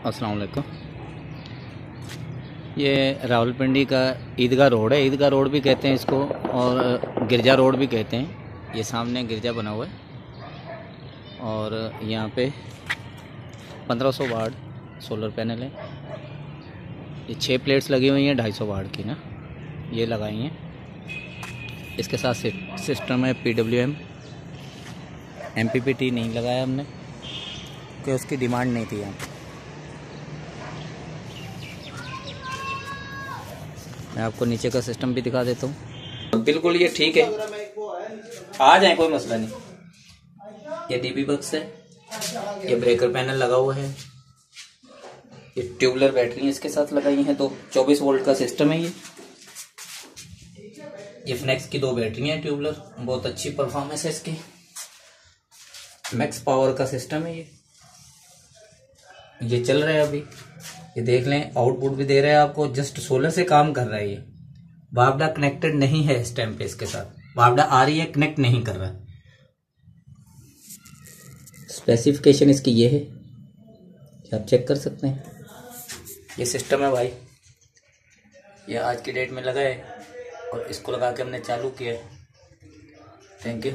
अस्सलाम वालेकुम ये रावलपिंडी का ईदगाह रोड है। ईदगाह रोड भी कहते हैं इसको और गिरजा रोड भी कहते हैं। ये सामने गिरजा बना हुआ है और यहाँ पे 1500 सौ वार्ड सोलर पैनल है। ये छः प्लेट्स लगी हुई हैं 250 वार्ड की ना। ये लगाई हैं। इसके साथ सिस्टम है P W M M P P T नहीं लगाया हमने, क्योंकि उसकी डिमांड नहीं थी यहाँ मैं आपको नीचे का सिस्टम भी दिखा देता हूँ। बिल्कुल, ये ठीक है। आ जाए, कोई मसला नहीं। ये डीबी बक्स है। ये ब्रेकर पैनल लगा हुआ है। ये ट्यूबलर बैटरी इसके साथ लगाई है। तो 24 वोल्ट का सिस्टम है ये। ये फ्नेक्स की दो बैटरी हैं ट्यूबलर बहुत अच्छी परफॉर्मेंस है इसकी। मैक्स पावर का सिस्टम है ये। ये चल रहा है अभी। ये देख लें आउटपुट भी दे रहा है आपको जस्ट सोलर से काम कर रहा है ये। वापडा कनेक्टेड नहीं है इस टाइम पे इसके साथ। वापडा आ रही है कनेक्ट नहीं कर रहा। स्पेसिफिकेशन इसकी ये है आप चेक कर सकते हैं। ये सिस्टम है भाई। ये आज की डेट में लगा है और इसको लगा के हमने चालू किया है। Thank you